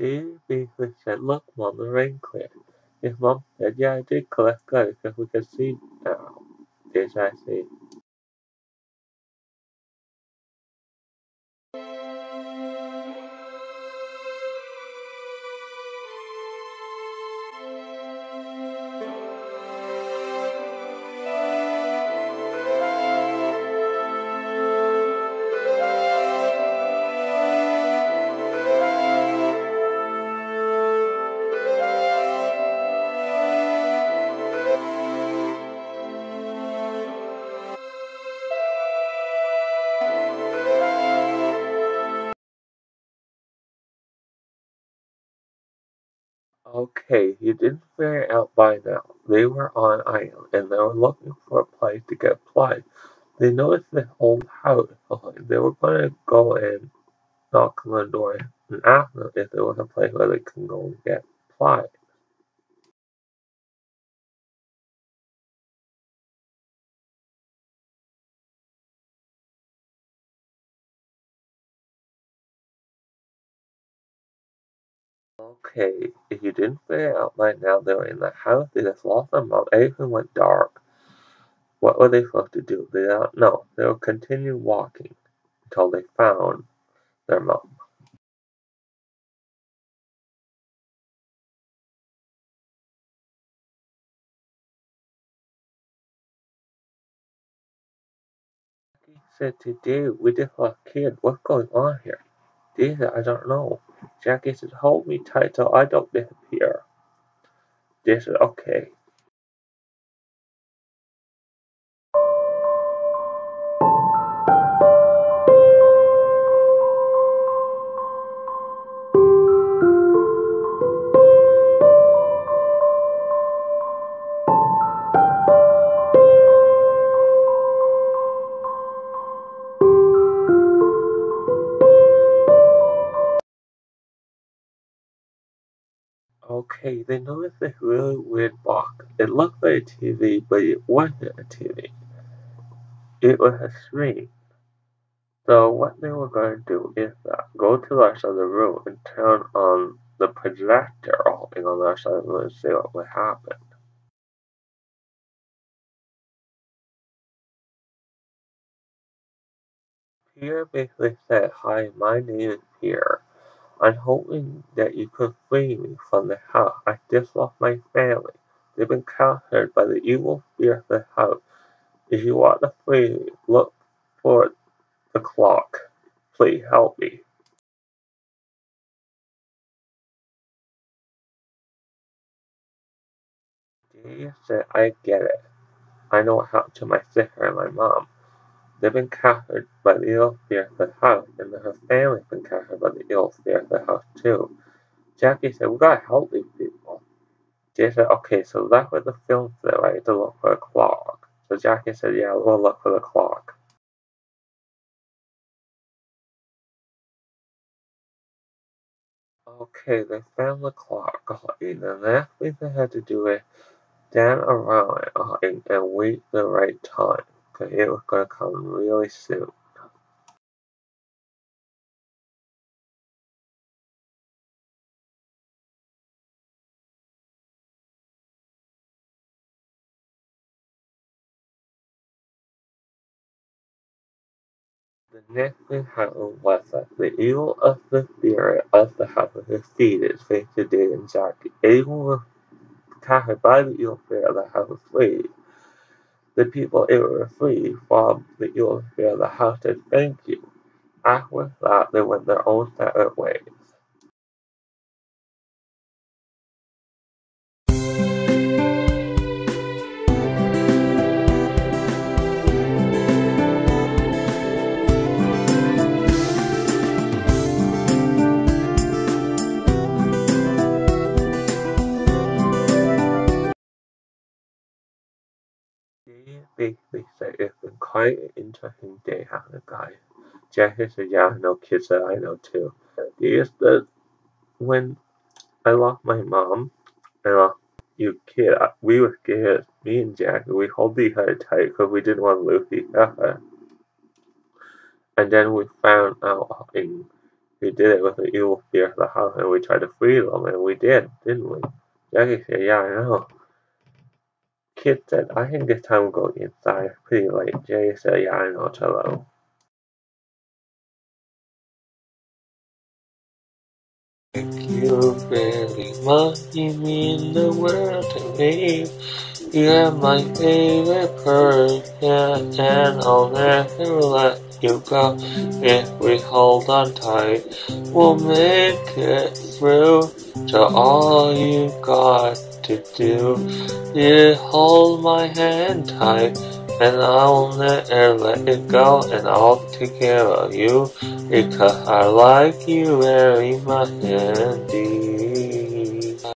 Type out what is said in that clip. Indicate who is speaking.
Speaker 1: Dave basically said, look, Mom, the rain cleared. His mom said, yeah, I did collect good because we can see now. This I see. Okay, you didn't figure it out by now. They were on island and they were looking for a place to get play. They noticed this old house. They were gonna go and knock on the door and ask them if there was a place where they can go and get play. Okay, if you didn't figure out by now, they were in the house, they just lost their mom, everything went dark. What were they supposed to do? They don't know. They will continue walking until they found their mom. He said to Dave, we just lost kid. What's going on here? Dave I don't know. Jackie said, hold me tight so I don't disappear. Dave said, okay. Okay, they noticed this really weird box. It looked like a TV, but it wasn't a TV. It was a screen. So what they were going to do is uh, go to the rest of the room and turn on the projector on the rest of the room and see what would happen. Peter basically said, Hi, my name is Peter. I'm hoping that you could free me from the house. I just lost my family. They've been captured by the evil spirit of the house. If you want to free me, look for the clock. Please help me. Dave said, I get it. I know what happened to my sister and my mom. They've been captured by the evil spirit of the house, and her family's been captured by the evil spirit of the house too. Jackie said, We gotta help these people. Jay said, Okay, so that's what the film said, right? To look for a clock. So Jackie said, Yeah, we'll look for the clock. Okay, they found the clock, and the next thing they had to do is stand around and wait the right time, it was to come really soon. The next thing happened was that the evil of the spirit of the was defeated, thanks to Dave and Jackie. Everyone was captured by the evil spirit of the was free. The people were free from the evil of the said thank you. After that, they went their own separate ways. Basically said it's been quite an interesting day having a guy. Jackie said, yeah, I know, kids that I know too. Dave said, when I lost my mom, and lost you kid, we were scared. Me and Jackie, we hold each other tight because we didn't want to lose each other. And then we found out in we did it with the evil spirit of the house, and we tried to free them, and we did, didn't we? Jackie said, yeah, I know. Kid said, I time to go inside. Pretty late. Jay said, yeah, I know, cello. Thank you very much, you mean the world to me. You're my favorite person, and I'll never let you go. If we hold on tight, we'll make it through to all you got to do. You hold my hand tight, and I'll never let it go, and I'll take care of you, because I like you very much indeed.